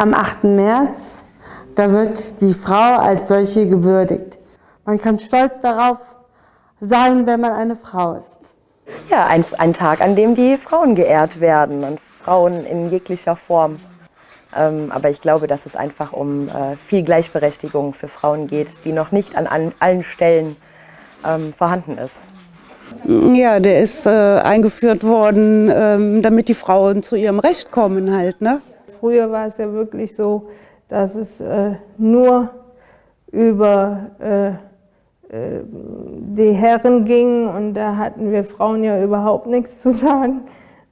Am 8. März, da wird die Frau als solche gewürdigt. Man kann stolz darauf sein, wenn man eine Frau ist. Ja, ein, ein Tag, an dem die Frauen geehrt werden und Frauen in jeglicher Form. Ähm, aber ich glaube, dass es einfach um äh, viel Gleichberechtigung für Frauen geht, die noch nicht an, an allen Stellen ähm, vorhanden ist. Ja, der ist äh, eingeführt worden, ähm, damit die Frauen zu ihrem Recht kommen halt. Ne? Früher war es ja wirklich so, dass es äh, nur über äh, äh, die Herren ging und da hatten wir Frauen ja überhaupt nichts zu sagen.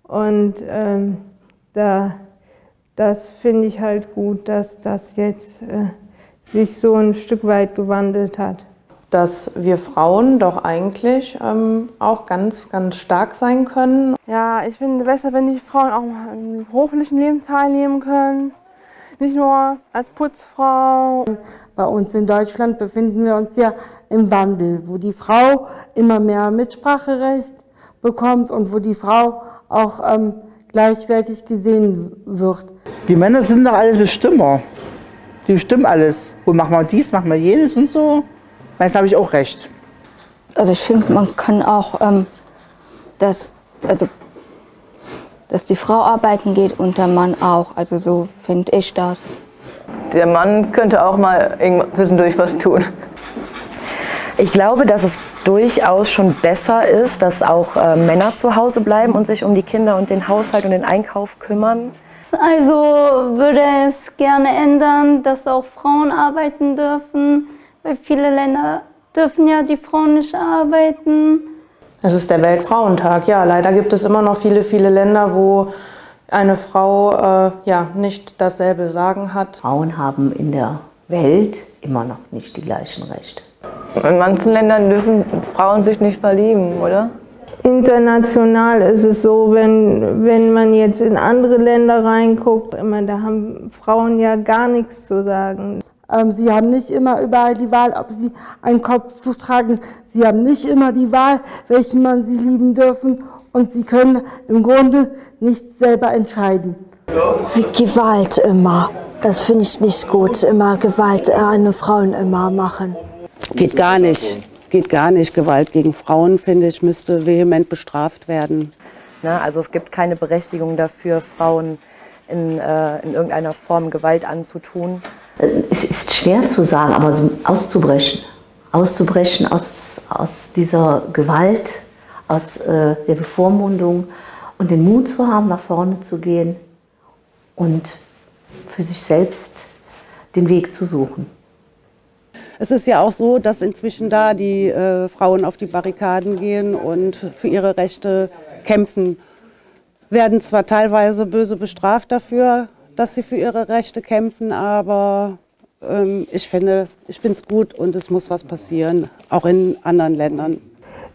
Und ähm, da, das finde ich halt gut, dass das jetzt äh, sich so ein Stück weit gewandelt hat dass wir Frauen doch eigentlich ähm, auch ganz, ganz stark sein können. Ja, ich finde es besser, wenn die Frauen auch im beruflichen Leben teilnehmen können. Nicht nur als Putzfrau. Bei uns in Deutschland befinden wir uns ja im Wandel, wo die Frau immer mehr Mitspracherecht bekommt und wo die Frau auch ähm, gleichwertig gesehen wird. Die Männer sind doch alles Bestimmer. Die bestimmen alles. Wo machen wir dies, machen wir jenes und so. Meist habe ich auch recht. Also ich finde, man kann auch, ähm, dass, also, dass die Frau arbeiten geht und der Mann auch. Also so finde ich das. Der Mann könnte auch mal zwischendurch was tun. Ich glaube, dass es durchaus schon besser ist, dass auch äh, Männer zu Hause bleiben und sich um die Kinder und den Haushalt und den Einkauf kümmern. Also würde es gerne ändern, dass auch Frauen arbeiten dürfen weil viele Länder dürfen ja die Frauen nicht arbeiten. Es ist der Weltfrauentag, ja. Leider gibt es immer noch viele, viele Länder, wo eine Frau äh, ja, nicht dasselbe Sagen hat. Frauen haben in der Welt immer noch nicht die gleichen Rechte. In manchen Ländern dürfen Frauen sich nicht verlieben, oder? International ist es so, wenn, wenn man jetzt in andere Länder reinguckt, immer, da haben Frauen ja gar nichts zu sagen. Ähm, sie haben nicht immer überall die Wahl, ob sie ein Kopftuch tragen. Sie haben nicht immer die Wahl, welchen Mann sie lieben dürfen. Und sie können im Grunde nicht selber entscheiden. Wie Gewalt immer. Das finde ich nicht gut. Immer Gewalt an Frauen immer machen. Geht gar nicht. Geht gar nicht. Gewalt gegen Frauen, finde ich, müsste vehement bestraft werden. Na, also es gibt keine Berechtigung dafür, Frauen in, äh, in irgendeiner Form Gewalt anzutun. Es ist schwer zu sagen, aber auszubrechen, auszubrechen aus, aus dieser Gewalt, aus äh, der Bevormundung und den Mut zu haben, nach vorne zu gehen und für sich selbst den Weg zu suchen. Es ist ja auch so, dass inzwischen da die äh, Frauen auf die Barrikaden gehen und für ihre Rechte kämpfen. Werden zwar teilweise böse bestraft dafür, dass sie für ihre Rechte kämpfen, aber ähm, ich finde ich es gut und es muss was passieren, auch in anderen Ländern.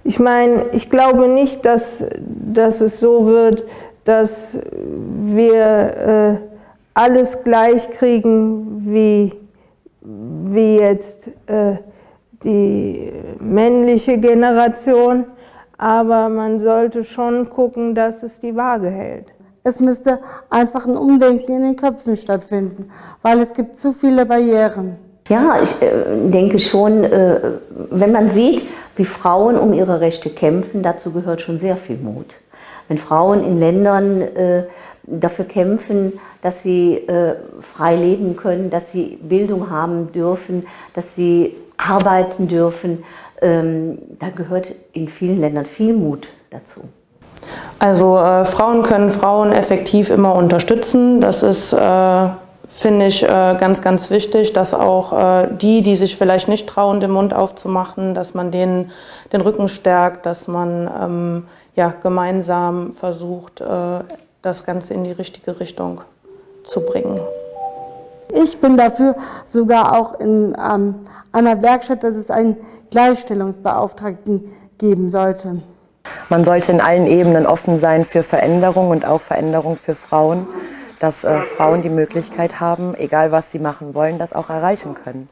Ich meine, ich glaube nicht, dass, dass es so wird, dass wir äh, alles gleich kriegen wie, wie jetzt äh, die männliche Generation, aber man sollte schon gucken, dass es die Waage hält. Es müsste einfach ein Umdenken in den Köpfen stattfinden, weil es gibt zu viele Barrieren. Ja, ich äh, denke schon, äh, wenn man sieht, wie Frauen um ihre Rechte kämpfen, dazu gehört schon sehr viel Mut. Wenn Frauen in Ländern äh, dafür kämpfen, dass sie äh, frei leben können, dass sie Bildung haben dürfen, dass sie arbeiten dürfen, ähm, da gehört in vielen Ländern viel Mut dazu. Also äh, Frauen können Frauen effektiv immer unterstützen. Das ist, äh, finde ich, äh, ganz, ganz wichtig, dass auch äh, die, die sich vielleicht nicht trauen, den Mund aufzumachen, dass man denen den Rücken stärkt, dass man ähm, ja, gemeinsam versucht, äh, das Ganze in die richtige Richtung zu bringen. Ich bin dafür sogar auch in ähm, einer Werkstatt, dass es einen Gleichstellungsbeauftragten geben sollte. Man sollte in allen Ebenen offen sein für Veränderung und auch Veränderung für Frauen, dass äh, Frauen die Möglichkeit haben, egal was sie machen wollen, das auch erreichen können.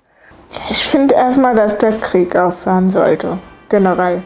Ich finde erstmal, dass der Krieg aufhören sollte, generell.